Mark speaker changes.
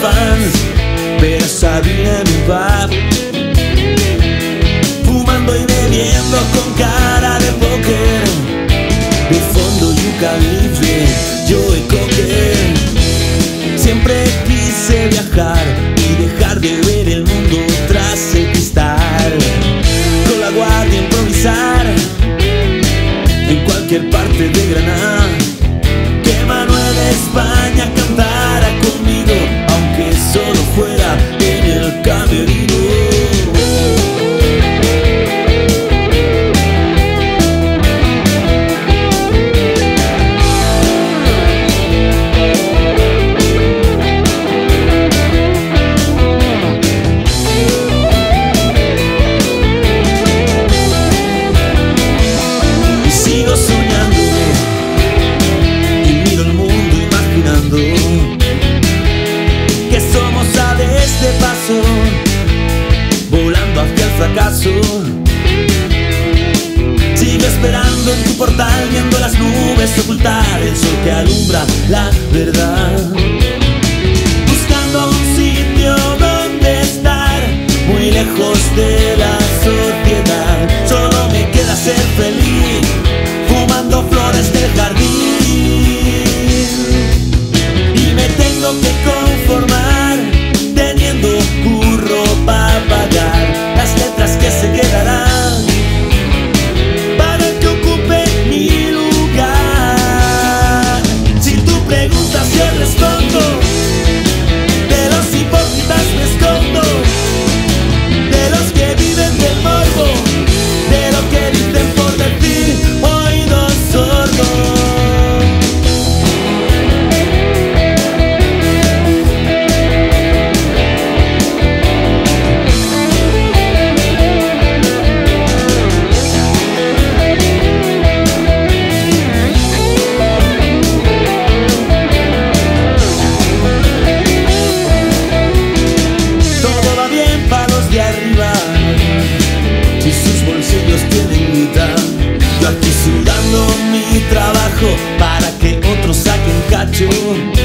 Speaker 1: fans, pero Sabina en bar. Fumando y bebiendo con cara de póker. De fondo yuca libre, yo y coque. Siempre quise viajar y dejar de ver el mundo tras el cristal. Con la guardia improvisar en cualquier parte de Granada. Volando hacia el fracaso. Sigo esperando en tu portal viendo las nubes ocultar el sol que alumbra la verdad. para que otros saquen cacho.